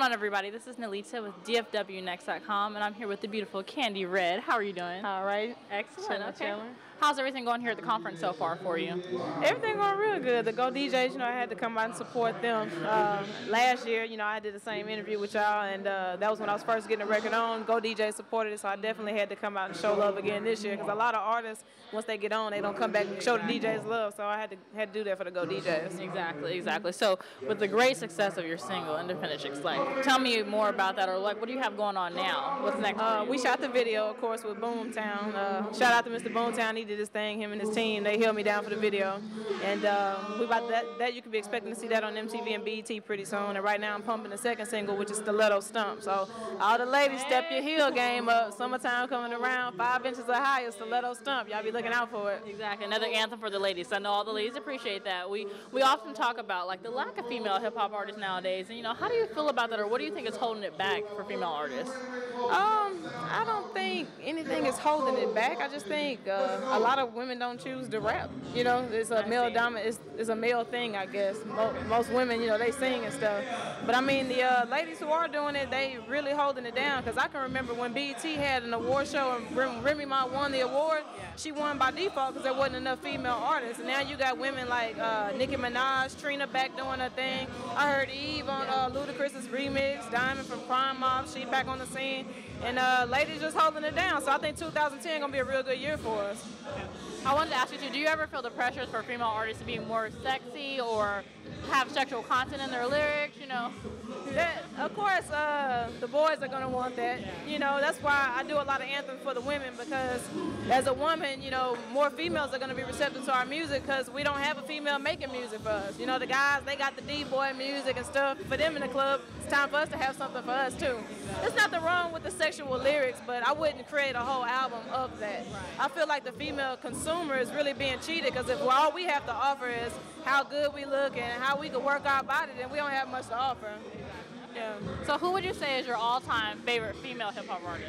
on, everybody? This is Nalita with DFWNext.com, and I'm here with the beautiful Candi Redd. How are you doing? All right. Excellent. Chilling, okay. chilling. How's everything going here at the conference so far for you? Everything going real good. The Go DJs, you know, I had to come out and support them. Um, last year, you know, I did the same interview with y'all, and uh, that was when I was first getting a record on. Go DJ supported it, so I definitely had to come out and show love again this year because a lot of artists, once they get on, they don't come back and show the DJs love. So I had to had to do that for the Go DJs. Exactly, exactly. So, with the great success of your single, Independent Chicks Like, tell me more about that, or like, what do you have going on now? What's next? Uh, we shot the video, of course, with Boomtown. Uh, shout out to Mr. Boomtown. He did his thing. Him and his team. They held me down for the video, and um, we about that. That you can be expecting to see that on MTV and BET pretty soon. And right now, I'm pumping the second single, which is Stiletto Stump. So all the ladies, step your heel game up. Summertime coming around. Five inches or higher, Stiletto Stump. Y'all be looking out for it. Exactly, another anthem for the ladies. I know all the ladies appreciate that. We we often talk about like the lack of female hip hop artists nowadays, and you know, how do you feel about that, or what do you think is holding it back for female artists? Um, I don't think anything is holding it back. I just think uh, a lot of women don't choose to rap. You know, it's a male dominant. It's, it's a male thing, I guess. Mo- most women, you know, they sing and stuff. But I mean, the uh, ladies who are doing it, they really holding it down. Cause I can remember when BET had an award show and Rem- Remy Ma won the award. She won by default because there wasn't enough female artists. And now you got women like uh, Nicki Minaj, Trina back doing her thing. I heard Eve on uh, Ludacris's remix, Diamond from Crime Mob. She back on the scene, and uh, ladies just holding it down. So I think 2010 gonna be a real good year for us. I wanted to ask you too, do you ever feel the pressures for female artists to be more sexy or have sexual content in their lyrics, you know? That, of course, uh, the boys are gonna want that. You know, that's why I do a lot of anthems for the women because as a woman, you know, more females are gonna be receptive to our music because we don't have a female making music for us. You know, the guys they got the D-boy music and stuff for them in the club. It's time for us to have something for us too. There's nothing wrong with the sexual lyrics, but I wouldn't create a whole album of that. I feel like the female consumer is really being cheated because if all we have to offer is how good we look and how we can work our body, then we don't have much to offer. Yeah. So who would you say is your all-time favorite female hip hop artist?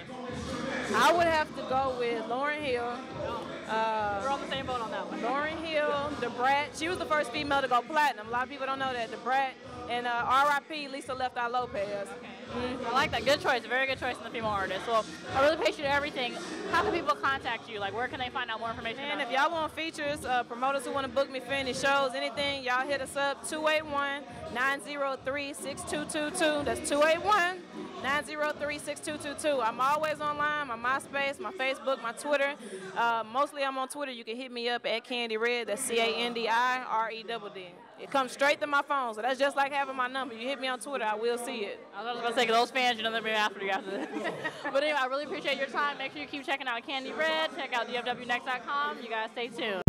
I would have to go with Lauryn Hill. We're Uh, on the same boat on that one. Lauryn Hill, Da Brat. She was the first female to go platinum. A lot of people don't know that. Da Brat and uh, R.I.P. Lisa Left Eye Lopez. I like that. Good choice. Very good choice in the female artist. Well, I really appreciate everything. How can people contact you? Like, where can they find out more information? And if y'all want features, uh, promoters who want to book me for any shows, anything, y'all hit us up 281 903 6222. That's 281 903 6222. I'm always online, my MySpace, my Facebook, my Twitter. Uh, mostly I'm on Twitter. You can hit me up at Candi Redd. That's C A N D I R E D D. It comes straight to my phone, so that's just like having my number. You hit me on Twitter, I will see it. I was going to say, those fans, you know, to be after you after this. but anyway, I really appreciate your time. Make sure you keep checking out Candi Redd. Check out DFWNext.com. You guys stay tuned.